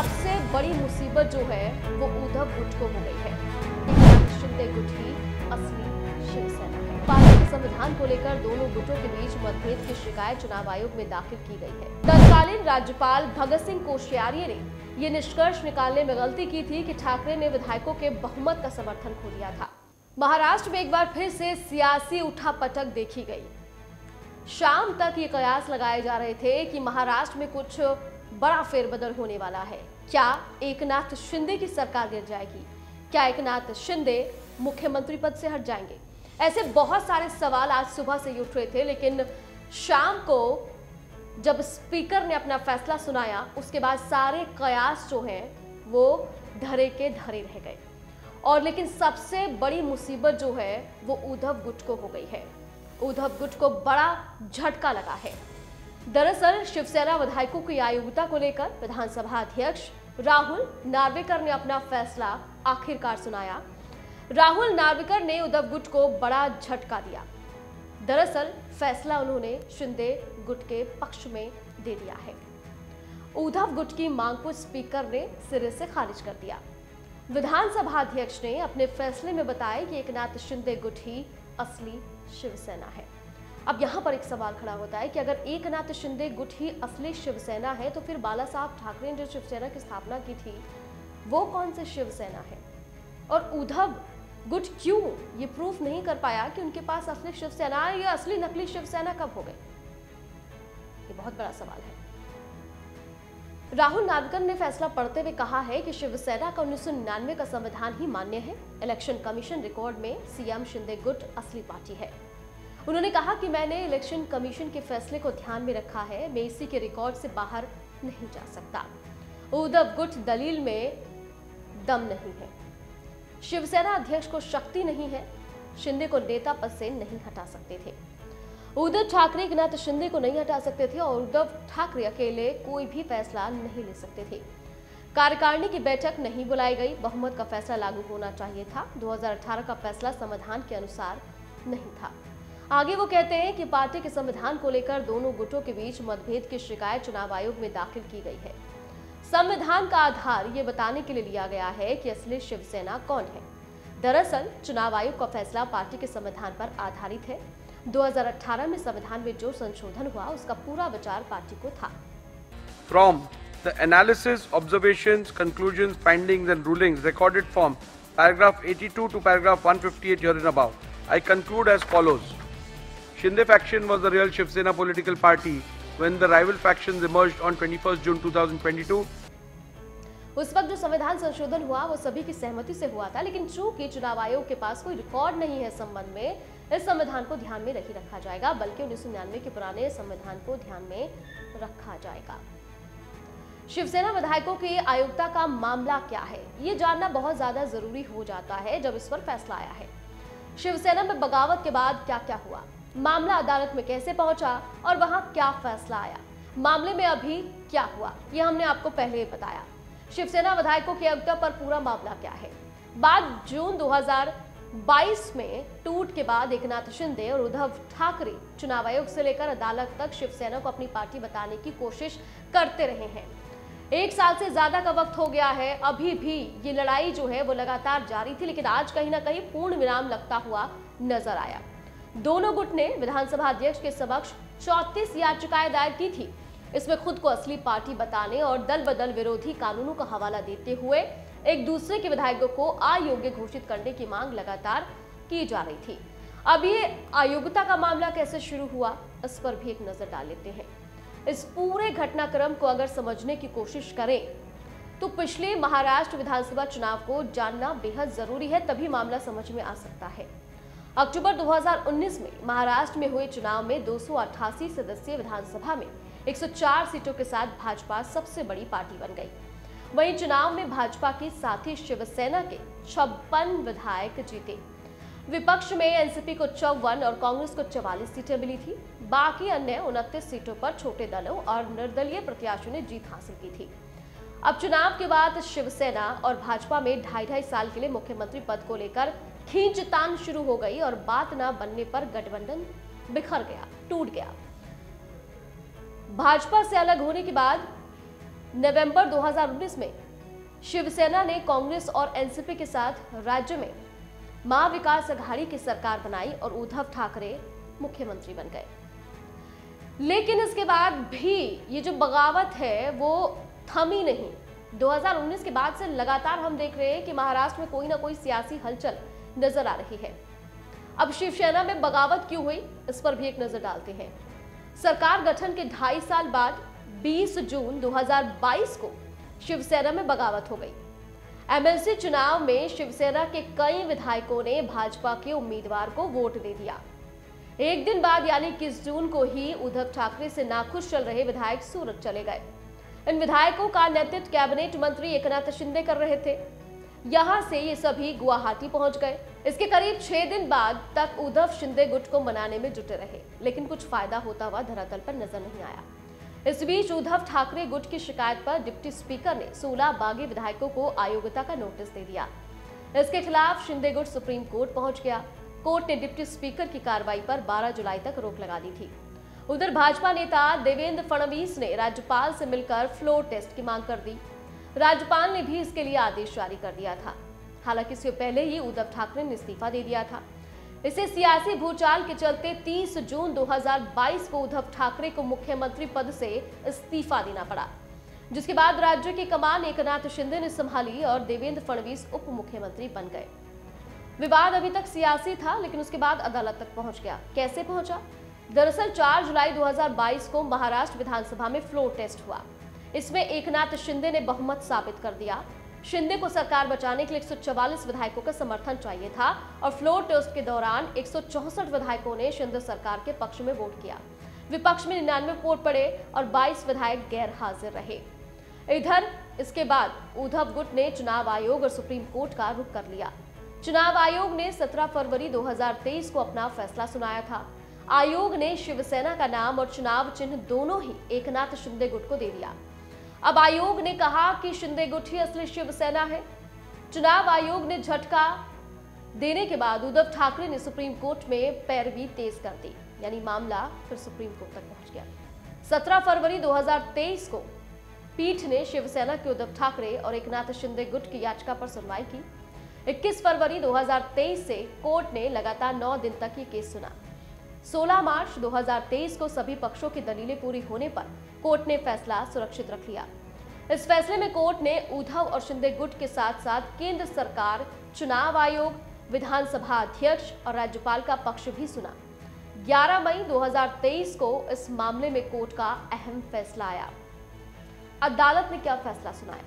सबसे बड़ी मुसीबत जो है, वो उद्धव गुट को हो गई है। शिंदे गुट ही असली शिवसेना है। संविधान को लेकर दोनों गुटों के बीच मतभेद की शिकायत चुनाव आयोग में दाखिल की गई है। तत्कालीन राज्यपाल भगत सिंह कोश्यारी ने ये निष्कर्ष निकालने में गलती की थी कि ठाकरे ने विधायकों के बहुमत का समर्थन खो दिया था। महाराष्ट्र में एक बार फिर से सियासी उठापटक देखी गई। शाम तक ये कयास लगाए जा रहे थे कि महाराष्ट्र में कुछ बड़ा फेरबदल होने वाला है। क्या एकनाथ शिंदे की सरकार गिर जाएगी? क्या एकनाथ शिंदे मुख्यमंत्री पद से हट जाएँगे? ऐसे बहुत सारे सवाल आज सुबह से उठ रहे थे, लेकिन शाम को जब स्पीकर ने अपना फैसला सुनाया, उसके बाद सारे कयास जो हैं, वो धरे के धरे रह गए। और लेकिन सबसे बड़ी मुसीबत जो है, वो उद्धव गुट को हो गई है। उद्धव गुट को बड़ा झटका लगा है। दरअसल शिवसेना विधायकों की आयोग्यता को लेकर विधानसभा अध्यक्ष राहुल नार्वेकर ने अपना फैसला आखिरकार सुनाया। राहुल नार्वेकर ने उद्धव गुट को बड़ा झटका दिया। दरअसल फैसला उन्होंने शिंदे गुट के पक्ष में दे दिया है। उद्धव गुट की मांग को स्पीकर ने सिरे से खारिज कर दिया। विधानसभा अध्यक्ष ने अपने फैसले में बताया कि एकनाथ शिंदे गुट ही असली शिवसेना है। अब यहाँ पर एक सवाल खड़ा होता है कि अगर एकनाथ शिंदे गुट ही असली शिवसेना है तो फिर बाला साहब ठाकरे ने जो शिवसेना की स्थापना की थी, वो कौन सी शिवसेना है? और उद्धव गुट क्यों ये प्रूफ नहीं कर पाया कि उनके पास असली शिवसेना है या असली नकली शिवसेना कब हो गई? ये बहुत बड़ा सवाल है। राहुल नागकर ने फैसला पढ़ते हुए कहा है कि शिवसेना का उन्नीस सौ निन्यानवे का संविधान ही मान्य है। इलेक्शन कमीशन रिकॉर्ड में सीएम शिंदे गुट असली पार्टी है। उन्होंने कहा कि मैंने इलेक्शन कमीशन के फैसले को ध्यान में रखा है, मैं इसी के रिकॉर्ड से बाहर नहीं जा सकता। उद्धव गुट दलील में दम नहीं है। शिवसेना अध्यक्ष को शक्ति नहीं है, शिंदे को नेता पद से नहीं हटा सकते थे। उद्धव ठाकरे एकनाथ शिंदे को नहीं हटा सकते थे और उद्धव ठाकरे अकेले कोई भी फैसला नहीं ले सकते थे। कार्यकारिणी की बैठक नहीं बुलाई गई, बहुमत का फैसला लागू होना चाहिए था। 2018 का फैसला संविधान के अनुसार नहीं था। आगे वो कहते हैं कि पार्टी के संविधान को लेकर दोनों गुटों के बीच मतभेद की शिकायत चुनाव आयोग में दाखिल की गई है। संविधान का आधार ये बताने के लिए लिया गया है कि असली शिवसेना कौन है। दरअसल चुनाव आयोग का फैसला पार्टी के संविधान पर आधारित है। 2018 में संविधान में जो संशोधन हुआ उसका पूरा विचार पार्टी को था। From the analysis, observations, conclusions, findings, and rulings recorded from paragraph 82 to paragraph 158 herein above, I conclude as follows. Shinde faction was the real Shiv Sena political party when the rival factions emerged on 21st June 2022 उस वक्त जो संविधान संशोधन हुआ, वो सभी की सहमति से हुआ था, लेकिन चूँकि चुनाव आयोग के पास कोई रिकॉर्ड नहीं है संबंध में, इस संविधान को ध्यान में नहीं रखा जाएगा, बल्कि उन्नीस के पुराने संविधान को ध्यान में रखा जाएगा। शिवसेना विधायकों की आयुक्ता का मामला क्या है? ये जानना बहुत ज़्यादा ज़रूरी हो जाता है जब इस पर फैसला आया है। शिवसेना में बगावत के बाद क्या क्या हुआ? मामला अदालत में कैसे पहुँचा और वहाँ क्या फैसला आया? मामले में अभी क्या हुआ? यह हमने आपको पहले ही बताया। शिवसेना विधायकों की आयुक्ता पर पूरा मामला क्या है? बाद जून 2022 में टूट के बाद एकनाथ शिंदे और उद्धव ठाकरे चुनाव आयोग से लेकर अदालत तक शिवसेना को अपनी पार्टी बताने की कोशिश करते रहे हैं। एक साल से ज़्यादा का वक्त हो गया है, अभी भी ये लड़ाई जो है वो लगातार जारी थी, लेकिन आज कहीं ना कहीं पूर्ण विराम लगता हुआ नज़र आया। दोनों गुट ने विधानसभा अध्यक्ष के समक्ष चौतीस याचिकाएँ दायर की थी। इसमें खुद को असली पार्टी बताने और दल बदल विरोधी कानूनों का हवाला देते हुए एक दूसरे के विधायकों को अयोग्य घोषित करने की मांग लगातार की जा रही थी। अब ये अयोग्यता का मामला कैसे शुरू हुआ, इस पर भी एक नज़र डाल लेते हैं। इस पूरे घटनाक्रम को अगर समझने की कोशिश करें तो पिछले महाराष्ट्र विधानसभा चुनाव को जानना बेहद ज़रूरी है, तभी मामला समझ में आ सकता है। अक्टूबर 2019 में महाराष्ट्र में हुए चुनाव में दो सदस्यीय विधानसभा में 104 सीटों के साथ भाजपा सबसे बड़ी पार्टी बन गई। वहीं चुनाव में भाजपा के साथ शिवसेना के छप्पन विधायक जीते। विपक्ष में एनसीपी को चौवन और कांग्रेस को चवालीस सीटें मिली थी। बाकी अन्य उनतीस सीटों पर छोटे दलों और निर्दलीय प्रत्याशियों ने जीत हासिल की थी। अब चुनाव के बाद शिवसेना और भाजपा में ढाई ढाई साल के लिए मुख्यमंत्री पद को लेकर खींचतान शुरू हो गई और बात न बनने पर गठबंधन बिखर गया, टूट गया। भाजपा से अलग होने के बाद नवंबर 2019 में शिवसेना ने कांग्रेस और एनसीपी के साथ राज्य में महाविकास अघाड़ी की सरकार बनाई और उद्धव ठाकरे मुख्यमंत्री बन गए। लेकिन इसके बाद भी ये जो बगावत है, वो थमी नहीं। 2019 के बाद से लगातार हम देख रहे हैं कि महाराष्ट्र में कोई ना कोई सियासी हलचल नज़र आ रही है। अब शिवसेना में बगावत क्यों हुई, इस पर भी एक नज़र डालते हैं। सरकार गठन के ढाई साल बाद 20 जून 2022 को शिवसेना में बगावत हो गई। एमएलसी चुनाव में शिवसेना के कई विधायकों ने भाजपा के उम्मीदवार को वोट दे दिया। एक दिन बाद, यानी इक्कीस जून को ही उद्धव ठाकरे से नाखुश चल रहे विधायक सूरत चले गए। इन विधायकों का नेतृत्व कैबिनेट मंत्री एकनाथ शिंदे कर रहे थे। यहाँ से ये सभी गुवाहाटी पहुँच गए। इसके करीब छह दिन बाद तक उद्धव शिंदे गुट को मनाने में जुटे रहे, लेकिन कुछ फ़ायदा होता हुआ धरातल पर नज़र नहीं आया। इस बीच उद्धव ठाकरे गुट की शिकायत पर डिप्टी स्पीकर ने 16 बागी विधायकों को अयोग्यता का नोटिस दे दिया। इसके खिलाफ शिंदे गुट सुप्रीम कोर्ट पहुँच गया। कोर्ट ने डिप्टी स्पीकर की कार्रवाई पर 12 जुलाई तक रोक लगा दी थी। उधर भाजपा नेता देवेंद्र फडणवीस ने राज्यपाल से मिलकर फ्लोर टेस्ट की मांग कर दी। राज्यपाल ने भी इसके लिए आदेश जारी कर दिया था। हालाँकि इससे पहले ही उद्धव ठाकरे ने इस्तीफा दे दिया था। इसे सियासी भूचाल के चलते 30 जून 2022 को उद्धव ठाकरे को मुख्यमंत्री पद से इस्तीफा देना पड़ा, जिसके बाद राज्य की कमान एकनाथ शिंदे ने संभाली और देवेंद्र फडणवीस उप मुख्यमंत्री बन गए। विवाद अभी तक सियासी था, लेकिन उसके बाद अदालत तक पहुँच गया। कैसे पहुँचा? दरअसल 4 जुलाई 2022 को महाराष्ट्र विधानसभा में फ्लोर टेस्ट हुआ। इसमें एकनाथ शिंदे ने बहुमत साबित कर दिया। शिंदे को सरकार बचाने के लिए एक सौ चौवालीस विधायकों का समर्थन चाहिए था और फ्लोर टेस्ट के दौरान एक विधायकों ने शिंदे सरकार के पक्ष में वोट किया। विपक्ष में निन्यानवे वोट पड़े और 22 विधायक गैर हाजिर रहे। इधर, इसके बाद उद्धव गुट ने चुनाव आयोग और सुप्रीम कोर्ट का रुख कर लिया। चुनाव आयोग ने 17 फरवरी 2023 को अपना फैसला सुनाया था। आयोग ने शिवसेना का नाम और चुनाव चिन्ह दोनों ही एकनाथ शिंदे गुट को दे दिया। अब आयोग ने कहा कि शिंदे गुट ही असली शिवसेना है। चुनाव आयोग ने झटका देने के बाद उद्धव ठाकरे ने सुप्रीम कोर्ट में पैरवी तेज कर दी। यानी मामला फिर सुप्रीम कोर्ट तक पहुँच गया। 17 फरवरी 2023 को पीठ ने शिवसेना के उद्धव ठाकरे और एकनाथ शिंदे गुट की याचिका पर सुनवाई की। 21 फरवरी 2023 से कोर्ट ने लगातार 9 दिन तक ये केस सुना। 16 मार्च 2023 को सभी पक्षों की दलीलें पूरी होने पर कोर्ट ने फैसला सुरक्षित रख लिया। इस फैसले में कोर्ट ने उद्धव और शिंदे गुट के साथ साथ केंद्र सरकार, चुनाव आयोग, विधानसभा अध्यक्ष और राज्यपाल का पक्ष भी सुना। 11 मई 2023 को इस मामले में कोर्ट का अहम फैसला आया। अदालत ने क्या फैसला सुनाया?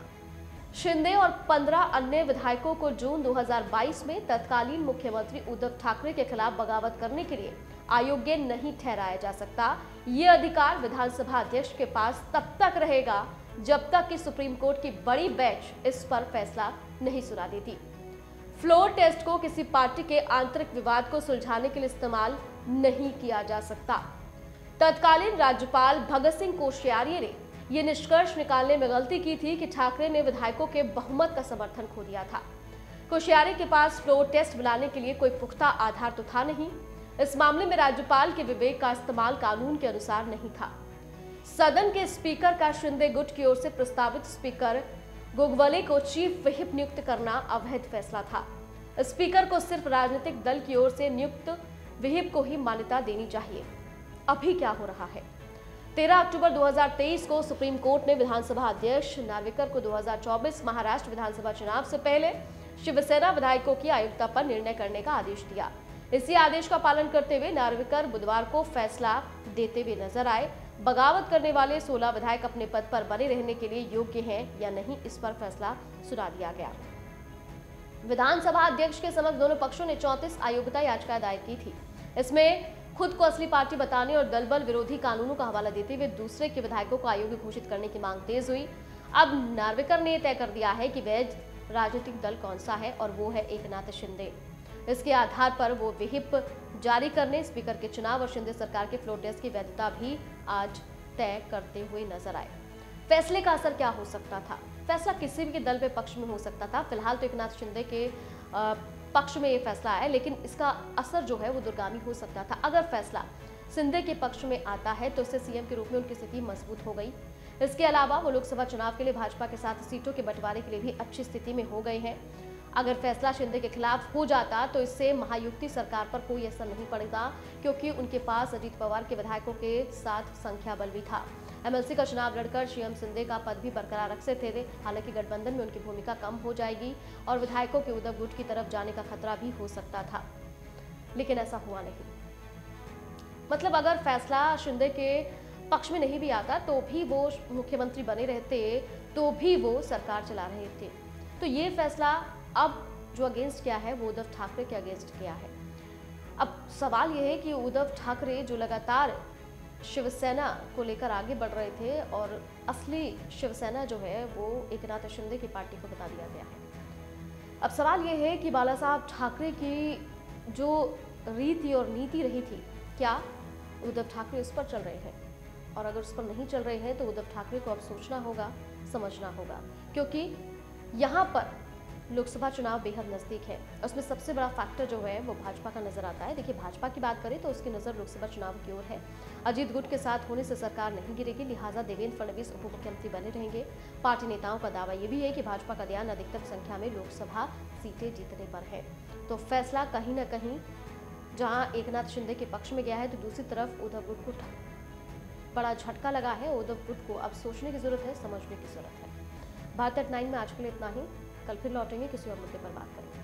शिंदे और 15 अन्य विधायकों को जून 2022 में तत्कालीन मुख्यमंत्री उद्धव ठाकरे के खिलाफ बगावत करने के लिए अयोग्य नहीं ठहराया जा सकता। ये अधिकार विधानसभा अध्यक्ष के पास तब तक रहेगा जब तक कि सुप्रीम कोर्ट की बड़ी बेंच इस पर फैसला नहीं सुना देती। फ्लोर टेस्ट को किसी पार्टी के आंतरिक विवाद को सुलझाने के लिए इस्तेमाल नहीं किया जा सकता। तत्कालीन राज्यपाल भगत सिंह कोश्यारी ने यह निष्कर्ष निकालने में गलती की थी कि ठाकरे ने विधायकों के बहुमत का समर्थन खो दिया था। कोश्यारी के पास फ्लोर टेस्ट बुलाने के लिए कोई पुख्ता आधार तो था नहीं। इस मामले में राज्यपाल के विवेक का इस्तेमाल कानून के अनुसार नहीं था। सदन के स्पीकर का शिंदे गुट की ओर से प्रस्तावित स्पीकर गोगवले को चीफ विहिप नियुक्त करना अवैध फैसला था। स्पीकर को सिर्फ़ राजनीतिक दल की ओर से नियुक्त विहिप को ही मान्यता देनी चाहिए। अभी क्या हो रहा है? 13 अक्टूबर 2023 को सुप्रीम कोर्ट ने विधानसभा अध्यक्ष नार्वेकर को 2024 महाराष्ट्र विधानसभा चुनाव से पहले शिवसेना विधायकों की आयुक्ता पर निर्णय करने का आदेश दिया। इसी आदेश का पालन करते हुए नार्वेकर बुधवार को फैसला देते हुए नज़र आए। बगावत करने वाले 16 विधायक अपने पद पर बने रहने के लिए योग्य हैं या नहीं, इस पर फैसला सुना दिया गया। विधानसभा अध्यक्ष के समक्ष दोनों पक्षों ने चौंतीस अयोग्यता याचिका दायर की थी। इसमें खुद को असली पार्टी बताने और दल बल विरोधी कानूनों का हवाला देते हुए दूसरे के विधायकों को अयोग्य घोषित करने की मांग तेज हुई। अब नार्वेकर ने तय कर दिया है कि वह राजनीतिक दल कौन सा है और वो है एकनाथ शिंदे। इसके आधार पर वो विहिप जारी करने, स्पीकर के चुनाव और शिंदे सरकार के फ्लोर टेस्ट की वैधता भी आज तय करते हुए नज़र आए। फैसले का असर क्या हो सकता था? फैसला किसी भी दल पे पक्ष में हो सकता था। फ़िलहाल तो एकनाथ शिंदे के पक्ष में ये फैसला आया, लेकिन इसका असर जो है वो दुर्गामी हो सकता था। अगर फैसला सिंधे के पक्ष में आता है तो इससे सीएम के रूप में उनकी स्थिति मज़बूत हो गई। इसके अलावा वो लोकसभा चुनाव के लिए भाजपा के साथ सीटों के बंटवारे के लिए भी अच्छी स्थिति में हो गए हैं। अगर फैसला शिंदे के खिलाफ हो जाता तो इससे महायुक्ति सरकार पर कोई असर नहीं पड़ेगा, क्योंकि उनके पास अजीत पवार के विधायकों के साथ संख्या बल भी था। एमएलसी का चुनाव लड़कर सीएम सिंधे का पद भी बरकरार रख सकते थे हालाँकि गठबंधन में उनकी भूमिका कम हो जाएगी और विधायकों के उद्धव गुट की तरफ़ जाने का खतरा भी हो सकता था। लेकिन ऐसा हुआ नहीं। मतलब अगर फैसला शिंदे के पक्ष में नहीं भी आता तो भी वो मुख्यमंत्री बने रहते तो भी वो सरकार चला रहे थे। तो ये फैसला अब जो अगेंस्ट किया है, वो उद्धव ठाकरे के अगेंस्ट किया है। अब सवाल यह है कि उद्धव ठाकरे जो लगातार शिवसेना को लेकर आगे बढ़ रहे थे और असली शिवसेना जो है, वो एक नाथ शिंदे की पार्टी को बता दिया गया है। अब सवाल यह है कि बाला साहब ठाकरे की जो रीति और नीति रही थी, क्या उद्धव ठाकरे उस पर चल रहे हैं? और अगर उस पर नहीं चल रहे हैं तो उद्धव ठाकरे को अब सोचना होगा, समझना होगा। क्योंकि यहाँ पर लोकसभा चुनाव बेहद नज़दीक है। उसमें सबसे बड़ा फैक्टर जो है, वो भाजपा का नज़र आता है। देखिए, भाजपा की बात करें तो उसकी नज़र लोकसभा चुनाव की ओर है। अजीत गुट के साथ होने से सरकार नहीं गिरेगी, लिहाजा देवेंद्र फडणवीस उप मुख्यमंत्री बने रहेंगे। पार्टी नेताओं का दावा यह भी है कि भाजपा का ध्यान अधिकतम संख्या में लोकसभा सीटें जीतने पर है। तो फैसला कहीं ना कहीं जहाँ एकनाथ शिंदे के पक्ष में गया है तो दूसरी तरफ़ उद्धव गुट को बड़ा झटका लगा है। उद्धव गुट को अब सोचने की ज़रूरत है, समझने की ज़रूरत है। भारत नाइन में आज के लिए इतना ही। कल फिर लौटेंगे किसी और मुद्दे पर बात करेंगे।